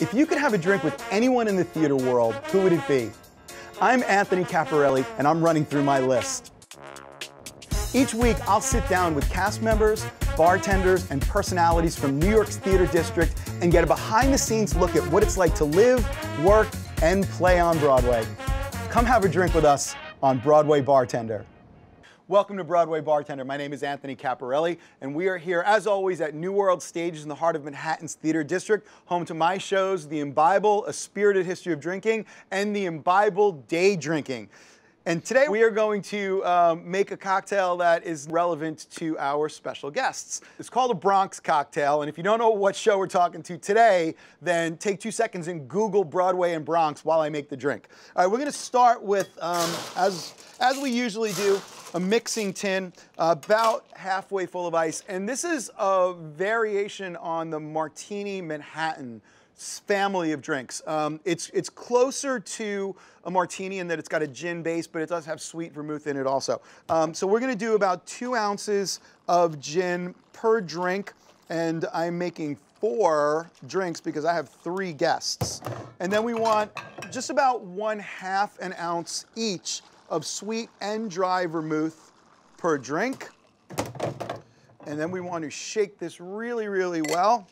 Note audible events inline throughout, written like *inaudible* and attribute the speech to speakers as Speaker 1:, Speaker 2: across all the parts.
Speaker 1: If you could have a drink with anyone in the theater world, who would it be? I'm Anthony Caporale, and I'm running through my list. Each week, I'll sit down with cast members, bartenders, and personalities from New York's theater district and get a behind the scenes look at what it's like to live, work, and play on Broadway. Come have a drink with us on Broadway Bartender. Welcome to Broadway Bartender. My name is Anthony Caporale, and we are here, as always, at New World Stages in the heart of Manhattan's Theater District, home to my shows, The Imbible, A Spirited History of Drinking, and The Imbible Day Drinking. And today we are going to um, make a cocktail that is relevant to our special guests. It's called a Bronx cocktail, and if you don't know what show we're talking to today, then take two seconds and Google Broadway and Bronx while I make the drink. All right, we're gonna start with, um, as, as we usually do, a mixing tin, about halfway full of ice. And this is a variation on the Martini Manhattan family of drinks. Um, it's, it's closer to a martini in that it's got a gin base, but it does have sweet vermouth in it also. Um, so we're gonna do about two ounces of gin per drink, and I'm making four drinks because I have three guests. And then we want just about one half an ounce each of sweet and dry vermouth per drink. And then we want to shake this really, really well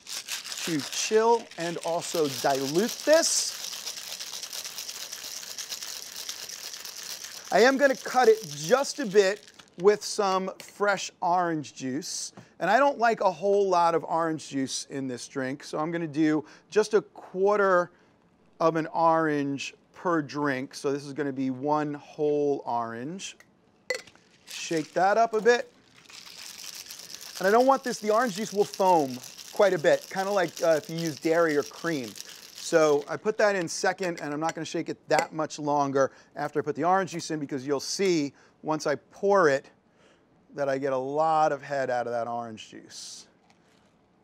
Speaker 1: to chill and also dilute this. I am gonna cut it just a bit with some fresh orange juice. And I don't like a whole lot of orange juice in this drink, so I'm gonna do just a quarter of an orange per drink. So this is gonna be one whole orange. Shake that up a bit. And I don't want this, the orange juice will foam quite a bit, kind of like uh, if you use dairy or cream. So I put that in second, and I'm not gonna shake it that much longer after I put the orange juice in because you'll see once I pour it that I get a lot of head out of that orange juice.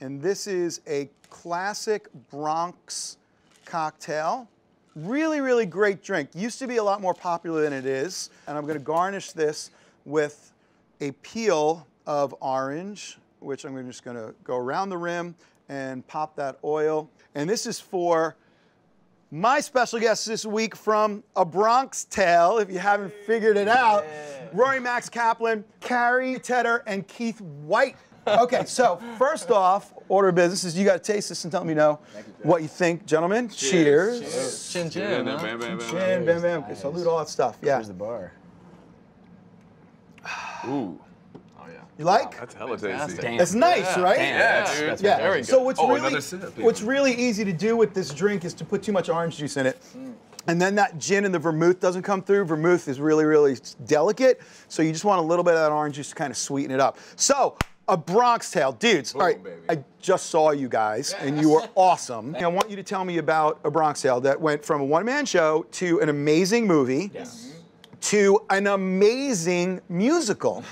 Speaker 1: And this is a classic Bronx cocktail. Really, really great drink. Used to be a lot more popular than it is. And I'm gonna garnish this with a peel of orange which I'm just gonna go around the rim and pop that oil. And this is for my special guest this week from A Bronx Tale, if you haven't figured it out, Rory Max Kaplan, Cary Tedder, and Keith White. Okay, *laughs* so first off, order of business is you got to taste this and tell me know what you think, gentlemen. Cheers.
Speaker 2: Cheers. Cheers.
Speaker 3: Chin chin.
Speaker 2: Bam,
Speaker 3: huh?
Speaker 2: bam, bam,
Speaker 1: Chin,
Speaker 2: bam.
Speaker 1: bam, bam. Okay, salute all that stuff. Yeah.
Speaker 4: Here's the bar.
Speaker 2: Ooh,
Speaker 3: Oh yeah.
Speaker 1: You like?
Speaker 2: that's hella
Speaker 3: Fantastic.
Speaker 2: tasty.
Speaker 4: Damn.
Speaker 1: It's nice,
Speaker 3: Yeah.
Speaker 1: right?
Speaker 4: Damn,
Speaker 2: Yeah,
Speaker 4: that's,
Speaker 2: dude.
Speaker 4: that's
Speaker 1: Yeah.
Speaker 3: Very
Speaker 1: So
Speaker 3: good.
Speaker 1: what's
Speaker 2: Oh,
Speaker 1: really
Speaker 2: another sip, yeah.
Speaker 1: what's really easy to do with this drink is to put too much orange juice in it. Mm. And then that gin and the vermouth doesn't come through. Vermouth is really, really delicate. So you just want a little bit of that orange juice to kind of sweeten it up. So, a Bronx Tale. Dudes, all right,
Speaker 2: baby.
Speaker 1: I just saw you guys and you were *laughs* awesome. I want you to tell me about a Bronx Tale that went from a one man show to an amazing movie to an amazing musical.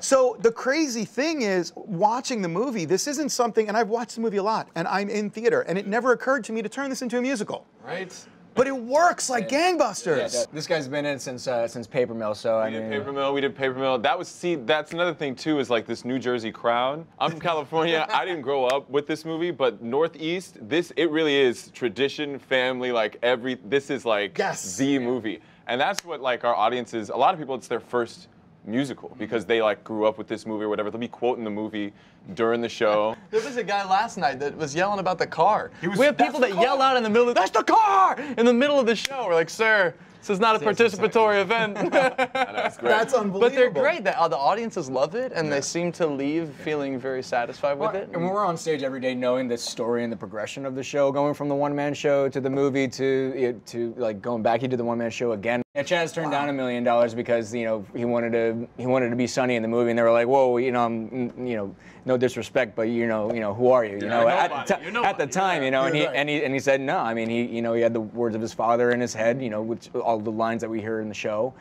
Speaker 1: So the crazy thing is, watching the movie, this isn't something, and I've watched the movie a lot, and I'm in theater, and it never occurred to me to turn this into a musical.
Speaker 3: Right.
Speaker 1: But it works like gangbusters.
Speaker 4: This guy's been in it since uh, since Paper Mill, so I
Speaker 2: We did
Speaker 4: mean,
Speaker 2: paper mill. We did paper mill. That was see. That's another thing too. Is like this New Jersey crowd. I'm from California. I didn't grow up with this movie, but Northeast. This it really is tradition, family. Like every. This is like
Speaker 1: Yes.
Speaker 2: the movie, and that's what like our audience is. A lot of people, it's their first musical because they like grew up with this movie or whatever. They'll be quoting the movie during the show. *laughs*
Speaker 3: There was a guy last night that was yelling about the car.
Speaker 2: was-
Speaker 3: we have people
Speaker 2: the
Speaker 3: that yell out in the middle of that's the car in the middle of the show. We're like, sir, this is not a participatory event. *laughs*
Speaker 2: That's great.
Speaker 1: That's unbelievable.
Speaker 3: but they're great. The, uh, the audiences love it, and they seem to leave feeling very satisfied with it.
Speaker 4: And when we're on stage every day, knowing the story and the progression of the show, going from the one man show to the movie to to like going back, he did the one man show again. Yeah, Chazz turned down a million dollars because you know he wanted to he wanted to be Sonny in the movie, and they were like, whoa, you know, um, mm, you know, no disrespect, but you know, you know, who are you? You know, at,
Speaker 3: nobody.
Speaker 4: the at the
Speaker 3: nobody.
Speaker 4: time, you know, and he
Speaker 1: right.
Speaker 4: and he and he said no. I mean, he you know he had the words of his father in his head, you know, which all the lines that we hear in the show,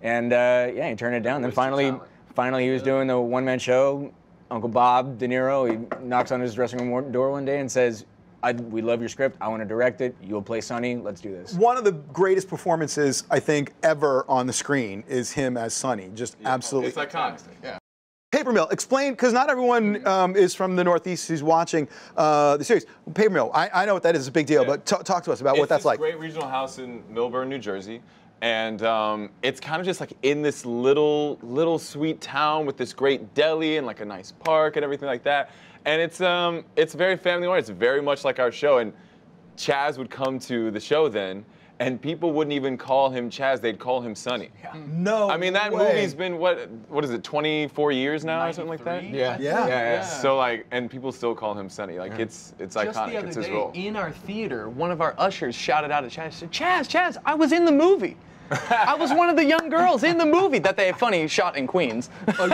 Speaker 4: and uh, yeah, he turned it down. Then finally,
Speaker 2: talent.
Speaker 4: finally, he was doing the one man show. Uncle Bob De Niro, he knocks on his dressing room door one day and says, I, "We love your script. I want to direct it. You'll play Sonny. Let's do this."
Speaker 1: One of the greatest performances I think ever on the screen is him as Sonny. Just absolutely.
Speaker 2: It's iconic.
Speaker 3: Yeah.
Speaker 1: Paper Mill, explain, because not everyone um, is from the Northeast who's watching uh, the series. Paper Mill, I, I know what that is, it's a big deal,
Speaker 2: Yeah.
Speaker 1: but t- talk to us about
Speaker 2: it's
Speaker 1: what that's
Speaker 2: this
Speaker 1: like.
Speaker 2: Great regional house in Millburn, New Jersey, and um, it's kind of just like in this little little sweet town with this great deli and like a nice park and everything like that. And it's um it's very family oriented. It's very much like our show. And Chazz would come to the show then, and people wouldn't even call him Chazz. They'd call him Sonny.
Speaker 1: No.
Speaker 2: I mean that
Speaker 1: way.
Speaker 2: movie's been what what is it 24 years now or something like that.
Speaker 3: 93?
Speaker 4: Yeah.
Speaker 1: Yeah.
Speaker 4: yeah.
Speaker 2: So like, and people still call him Sonny. Like it's it's
Speaker 3: Just
Speaker 2: iconic.
Speaker 3: the other
Speaker 2: it's his
Speaker 3: day,
Speaker 2: role.
Speaker 3: in our theater, one of our ushers shouted out at Chazz, said, Chazz, Chazz, I was in the movie. I was one of the young girls in the movie that they funny shot in Queens.
Speaker 1: Oh, you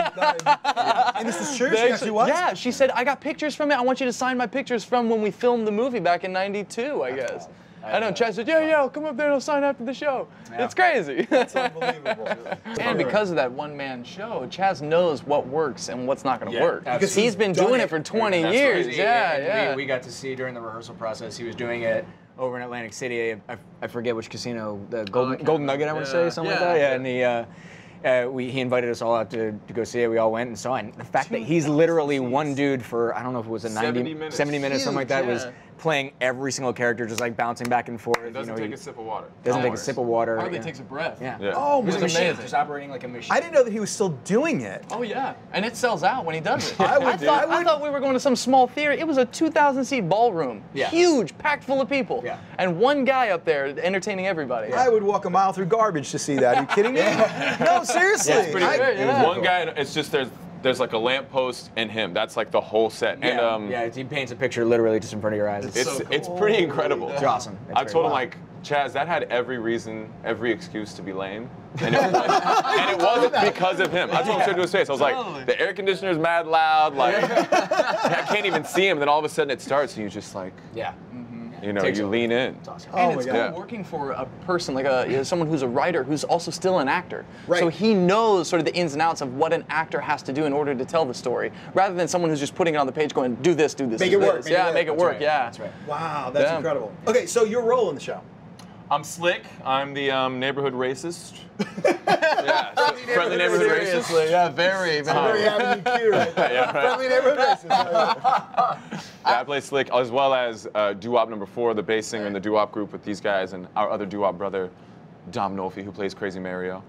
Speaker 1: and this is true? She actually was?
Speaker 3: Yeah, she said, I got pictures from it. I want you to sign my pictures from when we filmed the movie back in 92, I guess. I know. Chazz said, yeah, yeah, I'll come up there and I'll sign after the show. It's crazy.
Speaker 1: It's unbelievable. *laughs*
Speaker 3: and because of that one-man show, Chazz knows what works and what's not going to
Speaker 2: Yeah,
Speaker 3: work.
Speaker 4: absolutely.
Speaker 3: Because he's been doing
Speaker 1: it.
Speaker 3: it for 20
Speaker 2: That's
Speaker 3: years.
Speaker 2: right.
Speaker 3: Yeah, yeah.
Speaker 4: We, we got to see during the rehearsal process. He was doing it over in Atlantic City. I, I forget which casino, the Golden,
Speaker 3: can't
Speaker 4: Golden Nugget, I want to say,
Speaker 3: Yeah.
Speaker 4: something
Speaker 3: Yeah.
Speaker 4: like that. Yeah, and he. Uh, uh, we, he invited us all out to, to go see it. We all went and saw it. And the fact that he's literally one dude for I don't know if it was a 90
Speaker 2: 70 minutes.
Speaker 4: 70 minutes, something like that,
Speaker 3: Huge,
Speaker 4: was
Speaker 3: yeah.
Speaker 4: Playing every single character, just like bouncing back and forth.
Speaker 2: It doesn't
Speaker 4: you know,
Speaker 2: take
Speaker 4: he
Speaker 2: a sip of water.
Speaker 4: doesn't take a sip of water.
Speaker 3: Hardly
Speaker 4: yeah.
Speaker 3: takes a breath.
Speaker 4: Yeah.
Speaker 2: Yeah.
Speaker 1: Oh,
Speaker 3: It was amazing.
Speaker 1: God.
Speaker 4: Just operating like a machine.
Speaker 1: I didn't know that he was still doing it.
Speaker 3: Oh yeah, and it sells out when he does it. *laughs*
Speaker 1: I would-
Speaker 3: I, thought,
Speaker 1: I
Speaker 3: I thought we were going to some small theater. It was a 2,000 seat ballroom,
Speaker 4: Yeah.
Speaker 3: huge, packed full of people,
Speaker 4: Yeah.
Speaker 3: and one guy up there entertaining everybody.
Speaker 1: I would walk a mile through garbage to see that. Are you kidding me? *laughs* No, seriously.
Speaker 4: Yeah, it's pretty
Speaker 1: I-
Speaker 3: great,
Speaker 2: It was
Speaker 3: Yeah.
Speaker 2: one guy. and It's just there's there's like a lamppost and him. That's like the whole set. And
Speaker 4: yeah,
Speaker 2: um,
Speaker 4: yeah, he paints a picture literally just in front of your eyes.
Speaker 2: it's
Speaker 3: so
Speaker 2: it's pretty incredible.
Speaker 4: It's awesome. It's
Speaker 2: I
Speaker 4: great.
Speaker 2: told him like Chazz, that had every reason, every excuse to be lame, and it, *laughs* was, and it wasn't because of him. I told him straight to his face. I was
Speaker 3: Totally.
Speaker 2: like, the air conditioner's mad loud. Like I can't even see him. Then all of a sudden it starts, and you just like,
Speaker 4: yeah.
Speaker 2: You know, you
Speaker 4: over.
Speaker 2: lean in.
Speaker 4: It's awesome.
Speaker 1: Oh
Speaker 3: and
Speaker 1: my
Speaker 3: it's cool
Speaker 2: Yeah.
Speaker 3: working for a person like a you know, someone who's a writer who's also still an actor.
Speaker 1: Right.
Speaker 3: So he knows sort of the ins and outs of what an actor has to do in order to tell the story, rather than someone who's just putting it on the page, going, "Do this, do this,
Speaker 1: Make
Speaker 3: do
Speaker 1: it work,
Speaker 3: this."
Speaker 1: make it
Speaker 3: yeah,
Speaker 1: work.
Speaker 3: make it
Speaker 1: That's
Speaker 3: work.
Speaker 4: right.
Speaker 3: Yeah,
Speaker 4: That's right.
Speaker 1: Wow, that's
Speaker 3: Yeah.
Speaker 1: incredible. Okay, so your role in the show.
Speaker 2: I'm slick. I'm the um, neighborhood racist. *laughs* yeah, so friendly neighborhood racist.
Speaker 3: Seriously, yeah, very,
Speaker 1: Very Avenue Q right there.
Speaker 2: Yeah, right.
Speaker 1: Friendly neighborhood racist. *laughs*
Speaker 2: Yeah, I play Slick as well as uh, doo-wop number four, the bass singer in the doo-wop group with these guys, and our other doo-wop brother, Dom Nolfi, who plays Crazy Mario.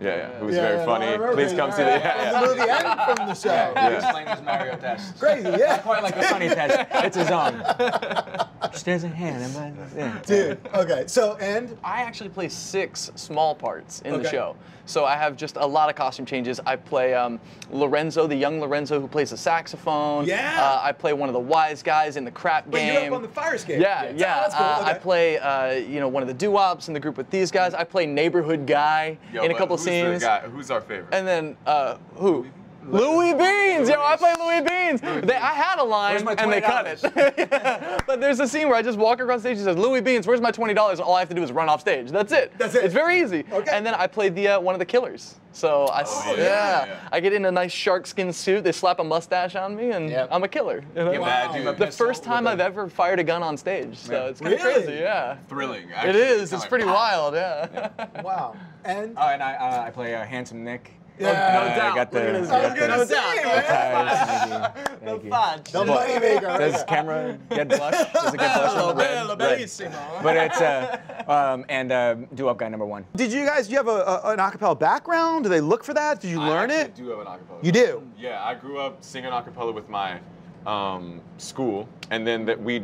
Speaker 2: Yeah, yeah, who's
Speaker 1: Yeah,
Speaker 2: very
Speaker 1: yeah,
Speaker 2: funny.
Speaker 1: remember
Speaker 2: Please
Speaker 1: it.
Speaker 2: come see the. Yeah, yeah.
Speaker 1: the movie and from the show.
Speaker 2: Yeah.
Speaker 4: Explain those Mario tests.
Speaker 1: Crazy, yeah.
Speaker 4: Quite like the funny test. It's his own. *laughs* Just there's a hand. and but- yeah.
Speaker 1: Dude, okay, so, and
Speaker 3: I actually play six small parts in the
Speaker 1: Okay.
Speaker 3: show. So I have just a lot of costume changes. I play um, Lorenzo, the young Lorenzo who plays the saxophone.
Speaker 1: Yeah.
Speaker 3: Uh, I play one of the wise guys in the crap
Speaker 1: but
Speaker 3: game.
Speaker 1: you're up on the fire escape.
Speaker 3: Yeah,
Speaker 1: Oh,
Speaker 3: yeah.
Speaker 1: that's cool.
Speaker 3: Uh, I play, uh, you know, one of the doo-wops in the group with these guys. I play neighborhood guy
Speaker 2: Yo,
Speaker 3: in a couple
Speaker 2: who's
Speaker 3: scenes.
Speaker 2: The guy, who's our favorite?
Speaker 3: And then uh, who? Louis Beans, yo, I play Louis Beans. They, I had a line and they cut it. *laughs* Yeah. But there's a scene where I just walk across stage and says, Louis Beans, where's my twenty dollars? All I have to do is run off stage. That's it.
Speaker 1: That's it.
Speaker 3: It's very easy.
Speaker 1: Okay.
Speaker 3: And then I played the uh, one of the killers. So I, s-
Speaker 2: yeah,
Speaker 3: yeah,
Speaker 2: yeah, yeah.
Speaker 3: I get in a nice shark skin suit. They slap a mustache on me, and
Speaker 4: Yep.
Speaker 3: I'm a killer. you know?
Speaker 2: Get mad,
Speaker 3: The first time I've ever fired a gun on stage. So
Speaker 4: Yeah.
Speaker 3: it's kind of
Speaker 1: Really?
Speaker 3: crazy. Yeah.
Speaker 2: Thrilling.
Speaker 3: It
Speaker 2: actually.
Speaker 3: is.
Speaker 2: Kinda
Speaker 3: It's
Speaker 2: like,
Speaker 3: pretty
Speaker 2: "Pop."
Speaker 3: wild. Yeah. *laughs*
Speaker 1: Wow. And
Speaker 4: Oh, and I, uh, I play uh, handsome Nick.
Speaker 1: Yeah. No
Speaker 4: I
Speaker 3: doubt.
Speaker 4: got the.
Speaker 3: Look
Speaker 4: got
Speaker 1: I was
Speaker 4: the-
Speaker 1: gonna
Speaker 3: No
Speaker 1: say,
Speaker 3: doubt.
Speaker 1: man. *laughs*
Speaker 4: Thank you.
Speaker 1: The moneymaker.
Speaker 4: Does camera get blush? Does it get *laughs* blush on the red? Red. But it's uh, um, and uh, do up guy number one.
Speaker 1: Did you guys, do you have a, a, an acapella background? Do they look for that? Did you
Speaker 2: I
Speaker 1: learn
Speaker 2: actually
Speaker 1: it?
Speaker 2: do have an acapella.
Speaker 1: You do?
Speaker 2: Yeah, I grew up singing a cappella with my um, school, and then that we,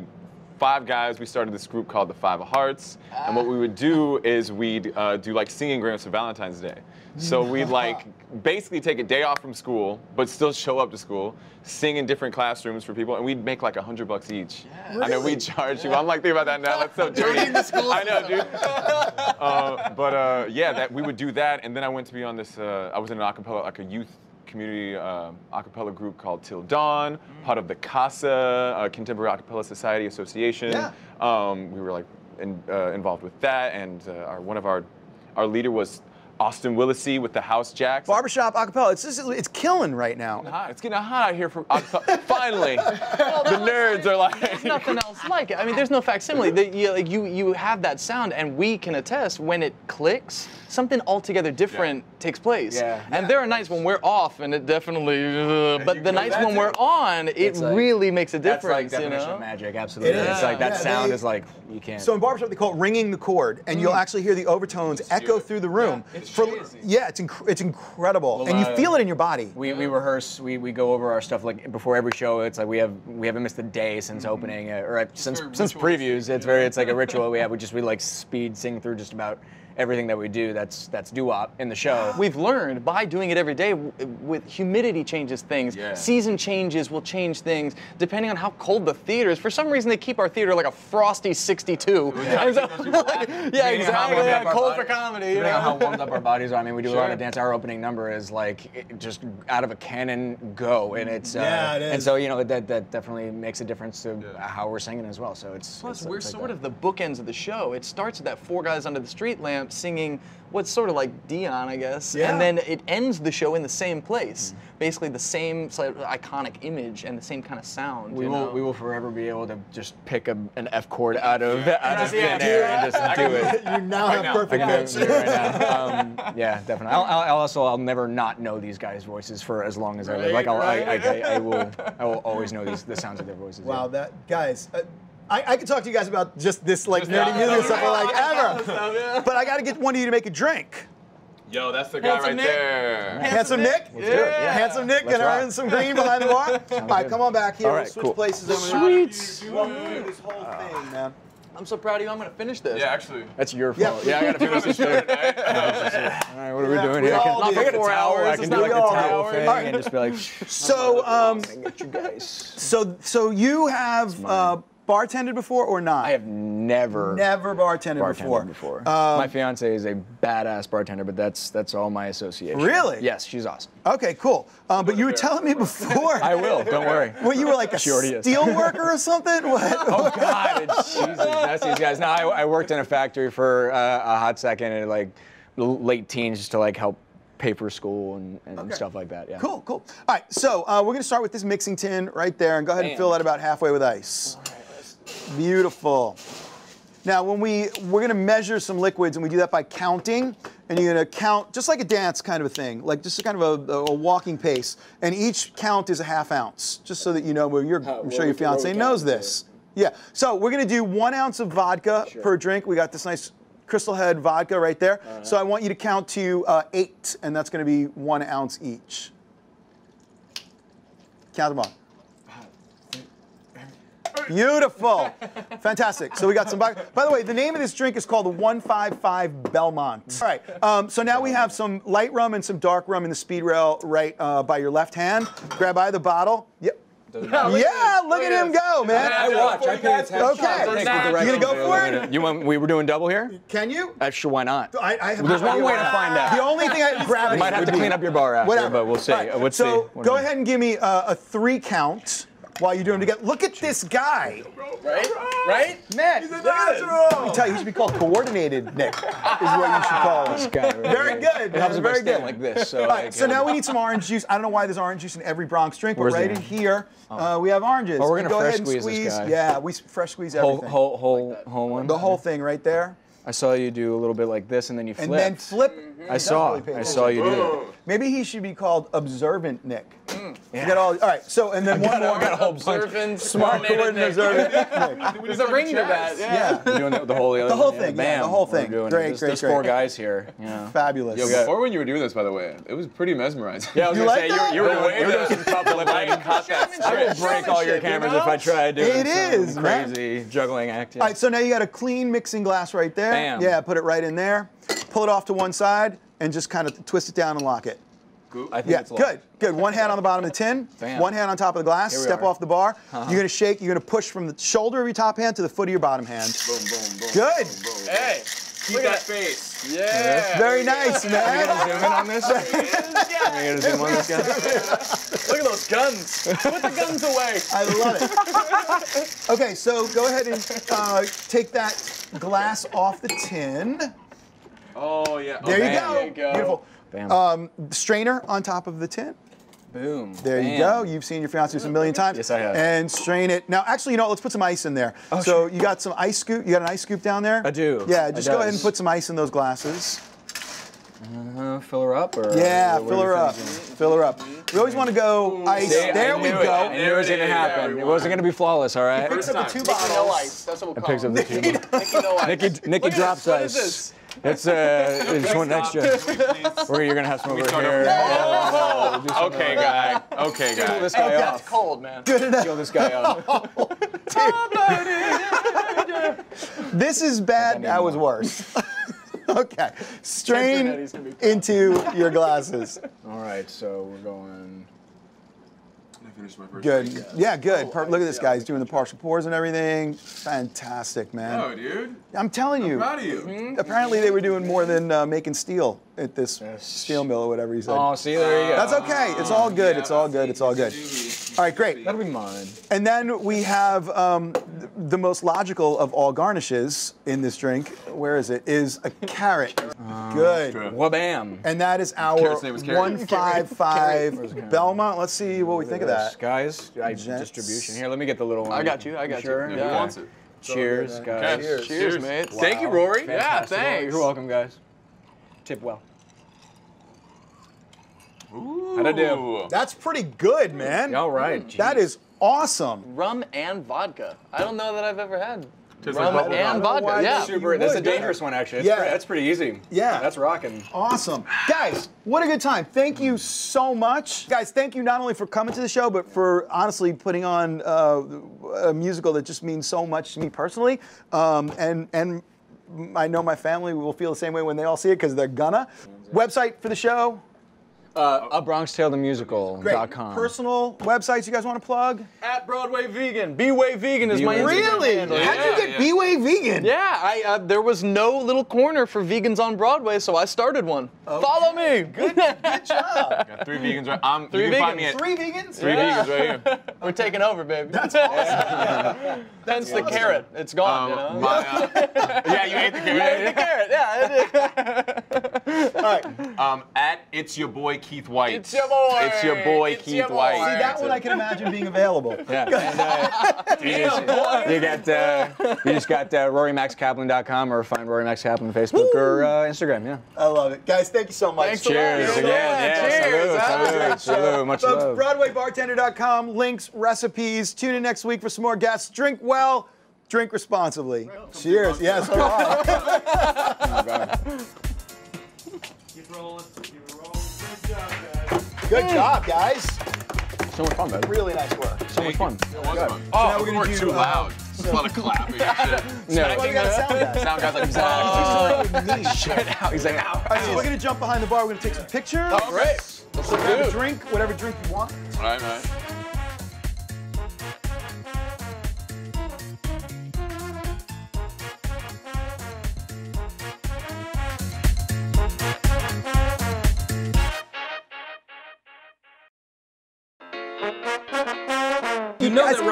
Speaker 2: five guys, we started this group called the Five of Hearts, and what we would do is we'd uh, do like singing grams for Valentine's Day. So we'd like basically take a day off from school, but still show up to school, sing in different classrooms for people, and we'd make like a hundred bucks each. I know we'd charge you. I'm like thinking about that now. That's so *laughs* dirty. the school. I know, dude. uh, but uh, yeah, that we would do that, and then I went to be on this. Uh, I was in an acapella, like a youth community uh, acapella group called Till Dawn, part of the CASA, uh, Contemporary Acapella Society Association.
Speaker 1: Yeah.
Speaker 2: Um, we were like in, uh, involved with that, and uh, our, one of our our leader was Austin Willacy with the House Jacks.
Speaker 1: Barbershop acapella. It's just, it's killing right now.
Speaker 2: It's getting Hot. It's getting hot out here from acapella. Finally, *laughs* the nerds are like.
Speaker 3: There's nothing *laughs* else It's like it. I mean, there's no facsimile. The, you, like you, you have that sound, and we can attest when it clicks, something altogether different takes place.
Speaker 4: Yeah.
Speaker 3: And there are nights when we're off, and it definitely. uh, but the nights when we're on, it
Speaker 4: like-
Speaker 3: really makes a difference.
Speaker 4: That's like
Speaker 3: difference. you
Speaker 4: definition
Speaker 3: know.
Speaker 4: of magic, absolutely.
Speaker 1: It
Speaker 4: It's like that
Speaker 1: Yeah,
Speaker 4: sound
Speaker 1: they-
Speaker 4: is like you can't.
Speaker 1: So in barbershop they call it ringing the chord, and you'll actually hear the overtones echo through the room.
Speaker 2: it's
Speaker 1: For-
Speaker 2: crazy.
Speaker 1: yeah, it's inc- it's incredible, and you
Speaker 4: uh,
Speaker 1: feel it in your body.
Speaker 4: we, we rehearse, we, we go over our stuff like before every show. It's like we have we haven't missed a day since opening uh, or since since previews. It's very it's like a ritual we have. We just we like speed sing through just about everything that we do. That's that's doo wop in the show.
Speaker 3: We've learned by doing it every day. With humidity changes things.
Speaker 2: Yeah.
Speaker 3: Season changes will change things depending on how cold the theater is. For some reason, they keep our theater like a frosty 62. And so- yeah,
Speaker 4: Depending *laughs* on how
Speaker 3: exactly. Yeah, cold
Speaker 4: body-
Speaker 3: for comedy. You
Speaker 4: Depending on how warmed up our bodies are. I mean, we do a lot of dance. Our opening number is like just out of a cannon go, and it's uh,
Speaker 1: Yeah, it
Speaker 4: and so you know that that definitely makes a difference to how we're singing as well. So it's
Speaker 3: Plus,
Speaker 4: it's-
Speaker 3: we're
Speaker 4: it's like
Speaker 3: sort
Speaker 4: that.
Speaker 3: of the bookends of the show. It starts with that four guys under the street lamp singing what's sort of like Dion, I guess,
Speaker 1: Yeah.
Speaker 3: and then it ends the show in the same place. Basically, the same sort of iconic image and the same kind of sound.
Speaker 4: We
Speaker 3: you
Speaker 4: will
Speaker 3: know?
Speaker 4: we will forever be able to just pick a, an F chord out of out of
Speaker 3: Yeah,
Speaker 4: thin air and just do it. *laughs*
Speaker 1: you now have
Speaker 2: now.
Speaker 1: perfect
Speaker 4: I
Speaker 1: pitch.
Speaker 4: right now. *laughs* Um, yeah, definitely. I'll, I'll, I'll also I'll never not know these guys' voices for as long as I live. Like I'll, I, I, I, I will *laughs* I will always know these the sounds of their voices.
Speaker 1: Wow,
Speaker 4: yeah.
Speaker 1: that guys. Uh, I, I could talk to you guys about just this like nerdy
Speaker 2: that.
Speaker 1: music and stuff like *laughs* ever, but I got to get one of you to make a drink.
Speaker 2: Yo, that's the guy
Speaker 3: Handsome
Speaker 2: right
Speaker 3: Nick.
Speaker 2: there.
Speaker 1: Handsome Nick,
Speaker 4: do it, yeah.
Speaker 1: handsome Nick,
Speaker 4: Let's
Speaker 1: and
Speaker 4: rock.
Speaker 1: earn some green behind the bar. *laughs* All right, come on back here.
Speaker 4: All
Speaker 1: we'll
Speaker 4: right,
Speaker 1: switch
Speaker 4: cool.
Speaker 1: places. over here.
Speaker 3: Sweets.
Speaker 1: Walk through this whole thing, man.
Speaker 3: I'm so proud of you. I'm gonna finish this.
Speaker 2: Yeah, actually.
Speaker 4: That's your fault. Yeah, I gotta finish this too. *laughs* All right, what are we
Speaker 1: Yeah,
Speaker 4: doing
Speaker 1: we
Speaker 4: here? I
Speaker 1: all
Speaker 4: can,
Speaker 1: do
Speaker 4: if I get
Speaker 1: four
Speaker 4: a towel,
Speaker 3: hours,
Speaker 4: I
Speaker 3: it's
Speaker 4: can
Speaker 3: not
Speaker 4: do like
Speaker 1: like
Speaker 4: the
Speaker 1: a
Speaker 4: towel
Speaker 1: hour.
Speaker 4: thing
Speaker 1: All right.
Speaker 4: and just be like,
Speaker 1: So, um,
Speaker 4: get you guys.
Speaker 1: so, so you have uh, bartended before or not?
Speaker 4: I have never
Speaker 1: never bartended,
Speaker 4: bartended
Speaker 1: before.
Speaker 4: before.
Speaker 1: Um,
Speaker 4: my fiance is a badass bartender, but that's that's all my association.
Speaker 1: Really?
Speaker 4: Yes, she's awesome.
Speaker 1: Okay, cool. Um, but you were telling me before.
Speaker 4: I will. Don't worry. *laughs*
Speaker 1: Well, you were like a steel worker or something? *laughs* What?
Speaker 4: Oh God, Jesus, that's these guys. No, I, I worked in a factory for uh, a hot second, in like late teens, just to like help pay for school and, and
Speaker 1: Okay.
Speaker 4: stuff like that. Yeah.
Speaker 1: Cool, cool. All right, so uh, we're gonna start with this mixing tin right there, and go ahead and fill that about halfway with ice. Beautiful. Now, when we we're gonna measure some liquids, and we do that by counting, and you're gonna count just like a dance kind of a thing, like just a kind of a, a walking pace, and each count is a half ounce, just so that you know. Well, you're, I'm sure your fiance knows this. Yeah. So we're gonna do one ounce of vodka per drink. We got this nice Crystal Head vodka right there. So I want you to count to uh, eight, and that's gonna be one ounce each. Count them all. Beautiful. Fantastic. So we got some. By the way, the name of this drink is called the 155 Belmont. All right. Um, so now we have some light rum and some dark rum in the speed rail right uh, by your left hand. Grab by the bottle. Yep. Yeah, look at him go, man.
Speaker 4: I watch. I pay attention.
Speaker 1: Okay.
Speaker 4: I think
Speaker 1: You
Speaker 4: with
Speaker 1: gonna go for it?
Speaker 4: You want? We were doing double here.
Speaker 1: Can you?
Speaker 4: Uh, sure, why not?
Speaker 1: I, I have
Speaker 4: There's one way to find out.
Speaker 1: The only thing I *laughs* gravity
Speaker 4: Might have
Speaker 1: would
Speaker 4: to
Speaker 1: be-
Speaker 4: clean up your bar after,
Speaker 1: Whatever.
Speaker 4: but we'll see.
Speaker 1: All right,
Speaker 4: Uh, Let's
Speaker 1: so
Speaker 4: see.
Speaker 1: Go ahead and give me uh, a three count while you're doing it together. Look at this guy.
Speaker 3: Right? Right?
Speaker 1: Man, I tell you, he should be called coordinated Nick. Is what you should call him.
Speaker 4: guy.
Speaker 1: Very good.
Speaker 4: It helps
Speaker 1: man, very good.
Speaker 4: like this. So,
Speaker 1: All right,
Speaker 4: like,
Speaker 1: so now we need some orange juice. I don't know why there's orange juice in every Bronx drink, but
Speaker 4: Where's
Speaker 1: right in here uh, we have oranges.
Speaker 4: Oh, we're gonna
Speaker 1: go
Speaker 4: fresh
Speaker 1: ahead and
Speaker 4: squeeze this guy.
Speaker 1: Yeah, we fresh squeeze everything.
Speaker 4: whole, whole, whole one.
Speaker 1: the whole thing right there.
Speaker 4: I saw you do a little bit like this, and then you flip.
Speaker 1: And then flip.
Speaker 4: I saw.
Speaker 1: Definitely pay
Speaker 4: I saw you do that.
Speaker 1: Maybe he should be called observant Nick. Mm. You got all. All right. So and then *laughs* one more.
Speaker 4: I got a whole bunch.
Speaker 3: Observant,
Speaker 1: Smart
Speaker 3: coordinated
Speaker 1: coordinated
Speaker 3: Nick.
Speaker 1: observant *laughs* Nick.
Speaker 3: There's a ring to that. Yeah.
Speaker 1: Yeah.
Speaker 4: You're doing the, the whole, thing.
Speaker 1: The whole
Speaker 4: yeah,
Speaker 1: thing, yeah,
Speaker 4: Bam,
Speaker 1: the whole thing.
Speaker 4: doing it.
Speaker 1: Great,
Speaker 4: There's,
Speaker 1: great,
Speaker 4: there's four guys here. Yeah.
Speaker 1: Fabulous.
Speaker 2: Yo,
Speaker 4: got-
Speaker 2: before when you were doing this, by the way, it was pretty mesmerizing.
Speaker 4: Yeah, I was
Speaker 1: You
Speaker 4: gonna
Speaker 1: like
Speaker 4: say
Speaker 1: that?
Speaker 4: you, you were doing,
Speaker 2: way
Speaker 4: you were doing some top
Speaker 2: light caught that
Speaker 4: I will break all your cameras if I try doing
Speaker 1: It
Speaker 4: some crazy juggling act.
Speaker 1: All right, so now you got a clean mixing glass right there.
Speaker 4: Bam.
Speaker 1: Yeah, put it right in there. Pull it off to one side and just kind of twist it down and lock it.
Speaker 4: I think
Speaker 1: Yeah,
Speaker 4: it's locked.
Speaker 1: good, good. One hand on the bottom of the tin,
Speaker 4: Bam.
Speaker 1: one hand on top of the glass, step
Speaker 4: are.
Speaker 1: Off the bar. You're gonna shake, you're gonna push from the shoulder of your top hand to the foot of your bottom hand.
Speaker 2: Boom, boom, boom.
Speaker 1: Good.
Speaker 2: boom, boom.
Speaker 3: Hey.
Speaker 2: Keep that face.
Speaker 3: Yeah.
Speaker 1: Very nice, man.
Speaker 4: Are we gonna zoom in on this? *laughs* Are we gonna zoom on this guy?
Speaker 3: Look at those guns. Put the guns away.
Speaker 1: I love it. okay, so go ahead and uh, take that glass off the tin.
Speaker 2: Oh yeah.
Speaker 1: There you go.
Speaker 3: There you go.
Speaker 1: Beautiful.
Speaker 4: Bam.
Speaker 1: Um, strainer on top of the tin.
Speaker 4: Boom.
Speaker 1: There you go. You've seen your fiance this a million times.
Speaker 4: Yes, I have.
Speaker 1: And strain it. Now, actually, you know, what, let's put some ice in there. so
Speaker 4: sure.
Speaker 1: you got some ice scoop. You got an ice scoop down there.
Speaker 4: I do.
Speaker 1: Yeah, just go ahead and put some ice in those glasses.
Speaker 4: Uh, fill her up, or
Speaker 1: Yeah, fill her up.
Speaker 4: thinking?
Speaker 1: Fill her up. We always want to go ice.
Speaker 4: See,
Speaker 1: there
Speaker 4: I
Speaker 1: we
Speaker 4: knew it.
Speaker 1: go.
Speaker 4: I knew it was gonna happen. It wasn't gonna be flawless, all right.
Speaker 1: Picks up the two
Speaker 3: Nicky no ice. That's what we'll
Speaker 4: It
Speaker 3: call
Speaker 4: picks up the two.
Speaker 3: Nicky no ice.
Speaker 4: Nikki, Nikki drops
Speaker 3: this.
Speaker 4: Ice.
Speaker 3: is this?
Speaker 4: It's uh, *laughs* it's one extra. *laughs* Where you're gonna have some over here.
Speaker 2: over.
Speaker 4: Oh, do something
Speaker 2: Okay,
Speaker 4: like
Speaker 2: guy. Okay,
Speaker 4: that. Peel this guy
Speaker 3: That's
Speaker 4: off.
Speaker 3: cold, man.
Speaker 1: Good enough.
Speaker 4: Peel this guy off. *laughs*
Speaker 1: This is bad. That was worse. okay. Strain
Speaker 3: Eddie's gonna be
Speaker 1: into your glasses.
Speaker 4: All right, so we're going.
Speaker 2: I finished my first
Speaker 1: Good.
Speaker 2: drink.
Speaker 1: Yeah, good. Per- Look at this guy. He's doing the partial pours and everything. Fantastic, man.
Speaker 2: Oh, dude.
Speaker 1: I'm telling you.
Speaker 2: Proud of you.
Speaker 1: Apparently, they were doing more than uh, making steel at this
Speaker 4: Yes.
Speaker 1: steel mill or whatever he said.
Speaker 4: Oh, see, there you go.
Speaker 1: That's okay. It's all good. It's all good. It's all good. All right, great.
Speaker 4: That'll be mine.
Speaker 1: And then we have um, the most logical of all garnishes in this drink. Where is it? Is a carrot. Um, good.
Speaker 4: Wabam.
Speaker 1: And that is our
Speaker 2: Carrot's name is carrot.
Speaker 1: 155 Belmont. Let's see what we think of that.
Speaker 4: Guys, I,
Speaker 1: Gents.
Speaker 4: distribution. Here, let me get the little one.
Speaker 3: I got you. I got
Speaker 4: Sure?
Speaker 3: you.
Speaker 2: Who
Speaker 3: Yeah.
Speaker 2: wants it?
Speaker 4: Cheers,
Speaker 1: good,
Speaker 4: guys.
Speaker 2: Cheers.
Speaker 3: Cheers, mate.
Speaker 2: Thank you, Rory.
Speaker 3: Yeah,
Speaker 4: Fantastic.
Speaker 3: thanks.
Speaker 4: You're welcome, guys. Tip well.
Speaker 2: Ooh.
Speaker 4: How'd I do?
Speaker 1: That's pretty good, man.
Speaker 4: All right.
Speaker 1: That is awesome.
Speaker 3: Rum and vodka. I don't know that I've ever had
Speaker 2: Tastes
Speaker 3: rum
Speaker 2: like
Speaker 3: and vodka. Yeah.
Speaker 4: Super. That's a dangerous one, actually. It's
Speaker 1: Yeah.
Speaker 4: pretty, that's pretty easy.
Speaker 1: Yeah.
Speaker 4: That's rocking.
Speaker 1: Awesome. Guys, what a good time. Thank you so much. Guys, thank you not only for coming to the show, but for honestly putting on uh, a musical that just means so much to me personally. Um, and, and I know my family will feel the same way when they all see it because they're gonna. Website for the show?
Speaker 4: Uh, a Bronx Tale the Musical
Speaker 1: Great.
Speaker 4: dot com.
Speaker 1: Personal websites you guys want to plug?
Speaker 3: At Broadway Vegan. B-Way Vegan is my
Speaker 4: B-Way.
Speaker 3: Instagram
Speaker 1: Really?
Speaker 3: handle.
Speaker 1: How'd
Speaker 3: Yeah.
Speaker 1: you get
Speaker 2: yeah.
Speaker 1: B-Way Vegan?
Speaker 3: Yeah, I, uh, there was no little corner for vegans on Broadway, so I started one. Follow me.
Speaker 1: Good, good job. *laughs*
Speaker 2: Got three vegans right. I'm,
Speaker 3: Three
Speaker 2: you can find me
Speaker 3: vegans.
Speaker 2: at
Speaker 1: Three vegans?
Speaker 2: three vegans right here. *laughs*
Speaker 3: We're taking over, baby.
Speaker 1: That's *laughs* awesome.
Speaker 3: Hence the carrot. It's gone, you know?
Speaker 2: Um, my, uh, yeah, you ate the
Speaker 3: the
Speaker 2: carrot.
Speaker 3: carrot, yeah. I did.
Speaker 1: All right.
Speaker 2: Um, at it's your boy Keith White.
Speaker 3: It's your boy.
Speaker 2: It's your boy
Speaker 3: It's
Speaker 2: Keith
Speaker 3: your boy.
Speaker 2: White.
Speaker 1: See, that one I can imagine being available. *laughs*
Speaker 4: Yeah. And, uh, you, just, you got uh, you just got uh, RoryMaxKaplan.com or find Rory Max Kaplan on Facebook or uh, Instagram. Yeah.
Speaker 1: I love it. Guys, thank you so much.
Speaker 3: Thanks a lot.
Speaker 4: Cheers
Speaker 3: Thanks a
Speaker 4: again.
Speaker 3: lot.
Speaker 4: Yeah.
Speaker 3: Cheers.
Speaker 4: Salute.
Speaker 3: huh?
Speaker 4: Salute. Salute. Much
Speaker 1: Folks,
Speaker 4: love.
Speaker 1: BroadwayBartender.com, links, recipes. Tune in next week for some more guests. Drink well, drink responsibly. Cheers. Yes, *laughs* all right.
Speaker 5: Keep rolling. Rolling. Good job, guys.
Speaker 1: Good job, guys.
Speaker 4: So much fun, man.
Speaker 1: Really nice work.
Speaker 4: So much fun.
Speaker 2: It was fun.
Speaker 1: now
Speaker 2: Oh,
Speaker 1: we're
Speaker 2: we
Speaker 1: gonna
Speaker 2: weren't
Speaker 1: do,
Speaker 2: too
Speaker 1: uh,
Speaker 2: loud. *laughs* Just a lot of clapping and shit.
Speaker 4: No.
Speaker 1: Well, we got a sound guy.
Speaker 2: Sound guys like, *laughs*
Speaker 4: Exactly.
Speaker 1: Me. *laughs*
Speaker 4: Shit out. He's like, ow.
Speaker 1: All right, so we're gonna jump behind the bar. We're gonna take some pictures.
Speaker 3: Oh, great. Let's
Speaker 1: Grab a
Speaker 3: do
Speaker 1: drink, whatever drink you want.
Speaker 2: All right, all right.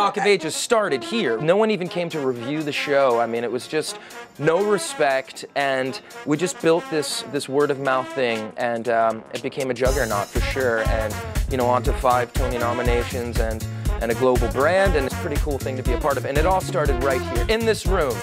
Speaker 6: Rock of Ages started here. No one even came to review the show. I mean, it was just no respect, and we just built this this word of mouth thing, and um, it became a juggernaut for sure. And you know, on to five Tony nominations and and a global brand, and it's a pretty cool thing to be a part of. And it all started right here in this room.